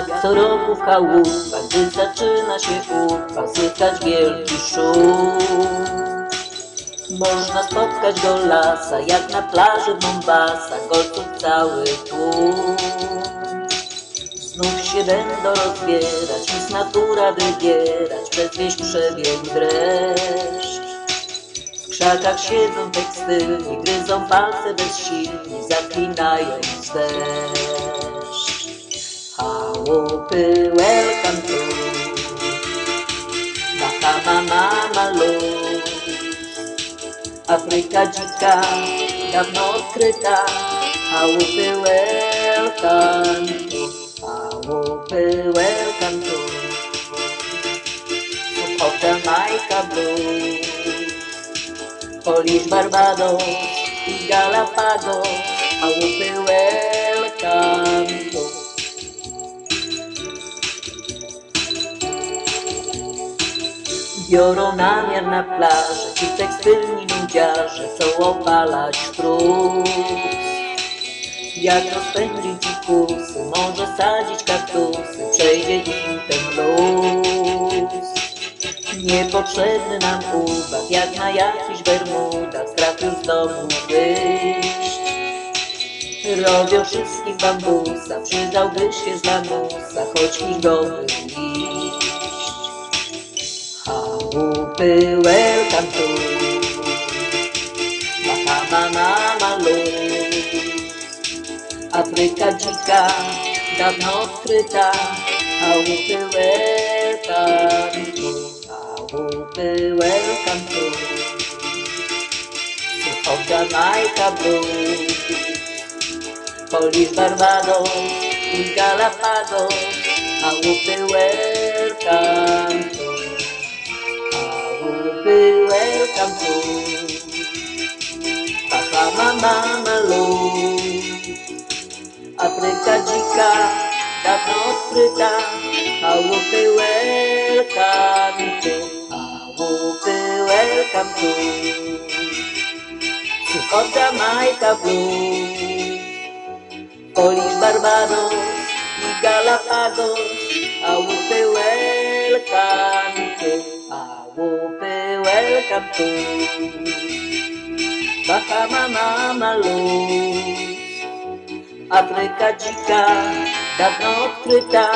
co roku w chałupach, gdy zaczyna się upał, słychać wielki szum. Można spotkać go lasa, jak na plaży w Mombasa, golców cały tłum. Znów się będą rozbierać, nic natura wybierać, przez wieś przebiegł dreszcz. W krzakach siedzą tekstylni, gryzą palce bezsilni, zaklinają deszcz. Chałupy, welcome to Bahama Mama Luz. Afryka dzika, dawno odkryta, chałupy, welcome to Chałupy, welcome to Of Jamaica Blues. Polish, Barbados Galapagos, chałupy welcome to. Biorą namiar na plaży, ci tekstylni nudziarze chcą opalać trus. Jak rozpędzić kusy, może sadzić kaktusy, przejdzie im ten luz. Niepotrzebny nam uwag, jak na jakichś bermudach, strach z domu wyjść. Robią wszystkich bambusa, przydałby się z lamusa, choć figowy liść. welcome to Mahamanamalo Africa Chica da Nostrita I will be welcome to. Welcome to Of Jamaica Blue. Police Barbados Galapagos welcome been welcome home. Papa, mama, malou. Apreta jika dawno odpryta, a łupy welcome to, a łupy welcome to. Przychoda Majka Blue, Polish Barbados i Galapagos, a welcome captó. Baja mamá malo, après Kajika, d'avant Kreta,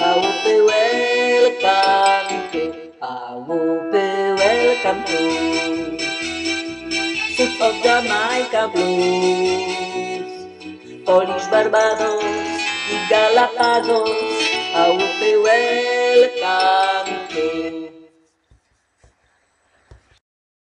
a opewel canto, a opewel canto. South of Jamaica Blues, Polis Barbados y